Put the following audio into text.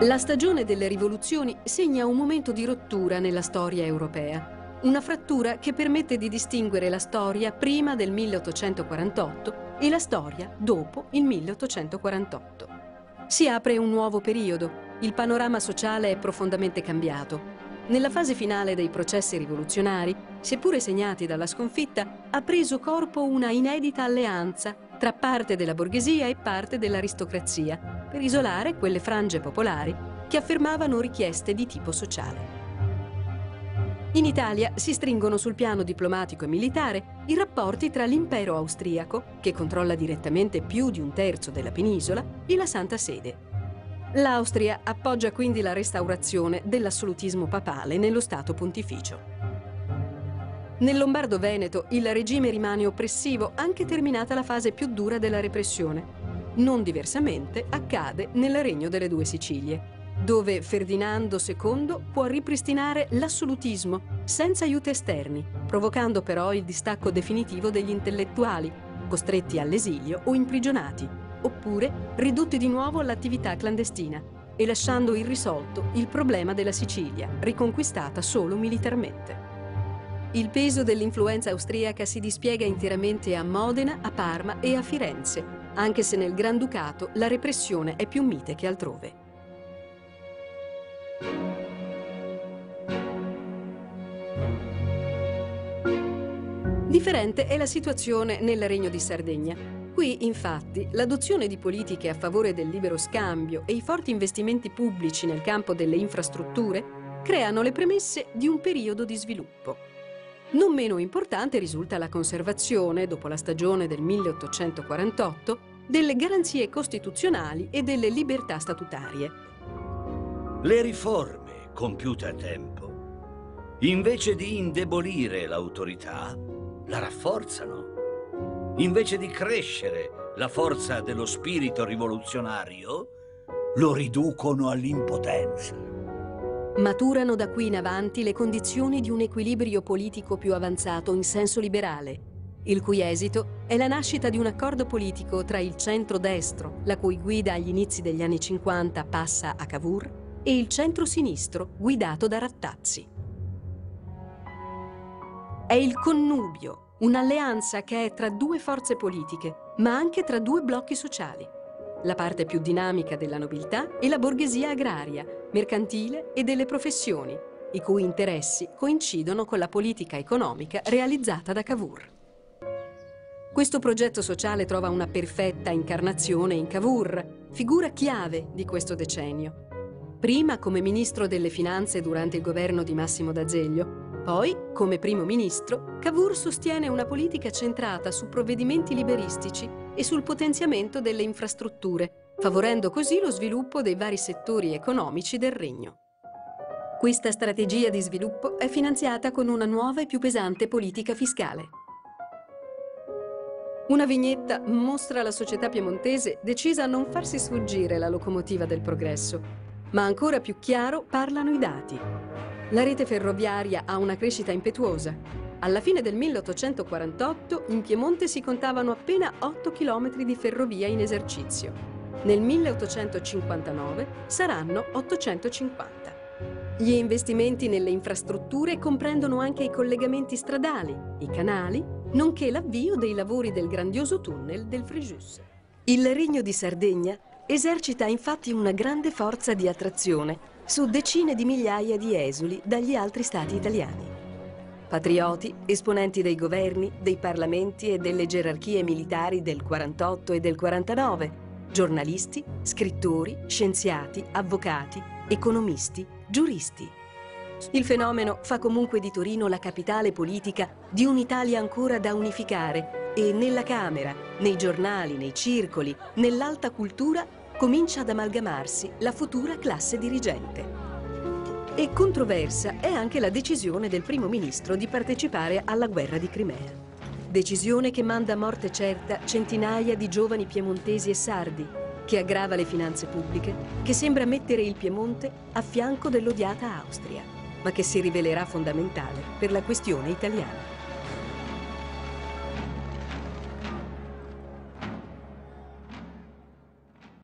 La stagione delle rivoluzioni segna un momento di rottura nella storia europea. Una frattura che permette di distinguere la storia prima del 1848 e la storia dopo il 1848. Si apre un nuovo periodo. Il panorama sociale è profondamente cambiato. Nella fase finale dei processi rivoluzionari, seppure segnati dalla sconfitta, ha preso corpo una inedita alleanza tra parte della borghesia e parte dell'aristocrazia, per isolare quelle frange popolari che affermavano richieste di tipo sociale. In Italia si stringono sul piano diplomatico e militare i rapporti tra l'impero austriaco, che controlla direttamente più di un terzo della penisola, e la Santa Sede. L'Austria appoggia quindi la restaurazione dell'assolutismo papale nello Stato pontificio. Nel Lombardo-Veneto il regime rimane oppressivo anche terminata la fase più dura della repressione. Non diversamente accade nel Regno delle Due Sicilie, dove Ferdinando II può ripristinare l'assolutismo senza aiuti esterni, provocando però il distacco definitivo degli intellettuali, costretti all'esilio o imprigionati, oppure ridotti di nuovo all'attività clandestina e lasciando irrisolto il problema della Sicilia, riconquistata solo militarmente. Il peso dell'influenza austriaca si dispiega interamente a Modena, a Parma e a Firenze, anche se nel Granducato la repressione è più mite che altrove. Differente è la situazione nel Regno di Sardegna. Qui, infatti, l'adozione di politiche a favore del libero scambio e i forti investimenti pubblici nel campo delle infrastrutture creano le premesse di un periodo di sviluppo. Non meno importante risulta la conservazione, dopo la stagione del 1848, delle garanzie costituzionali e delle libertà statutarie. Le riforme compiute a tempo, invece di indebolire l'autorità, la rafforzano. Invece di crescere la forza dello spirito rivoluzionario, lo riducono all'impotenza maturano da qui in avanti le condizioni di un equilibrio politico più avanzato in senso liberale, il cui esito è la nascita di un accordo politico tra il centro-destro, la cui guida agli inizi degli anni 50 passa a Cavour, e il centro-sinistro, guidato da Rattazzi. È il connubio, un'alleanza che è tra due forze politiche, ma anche tra due blocchi sociali la parte più dinamica della nobiltà e la borghesia agraria, mercantile e delle professioni, i cui interessi coincidono con la politica economica realizzata da Cavour. Questo progetto sociale trova una perfetta incarnazione in Cavour, figura chiave di questo decennio. Prima come ministro delle finanze durante il governo di Massimo d'Azeglio, poi, come primo ministro, Cavour sostiene una politica centrata su provvedimenti liberistici e sul potenziamento delle infrastrutture, favorendo così lo sviluppo dei vari settori economici del regno. Questa strategia di sviluppo è finanziata con una nuova e più pesante politica fiscale. Una vignetta mostra la società piemontese decisa a non farsi sfuggire la locomotiva del progresso, ma ancora più chiaro parlano i dati. La rete ferroviaria ha una crescita impetuosa. Alla fine del 1848 in Piemonte si contavano appena 8 km di ferrovia in esercizio. Nel 1859 saranno 850. Gli investimenti nelle infrastrutture comprendono anche i collegamenti stradali, i canali, nonché l'avvio dei lavori del grandioso tunnel del Frejus. Il Regno di Sardegna esercita infatti una grande forza di attrazione su decine di migliaia di esuli dagli altri stati italiani. Patrioti, esponenti dei governi, dei parlamenti e delle gerarchie militari del 48 e del 49, giornalisti, scrittori, scienziati, avvocati, economisti, giuristi. Il fenomeno fa comunque di Torino la capitale politica di un'Italia ancora da unificare e nella Camera, nei giornali, nei circoli, nell'alta cultura comincia ad amalgamarsi la futura classe dirigente. E controversa è anche la decisione del primo ministro di partecipare alla guerra di Crimea. Decisione che manda a morte certa centinaia di giovani piemontesi e sardi, che aggrava le finanze pubbliche, che sembra mettere il Piemonte a fianco dell'odiata Austria, ma che si rivelerà fondamentale per la questione italiana.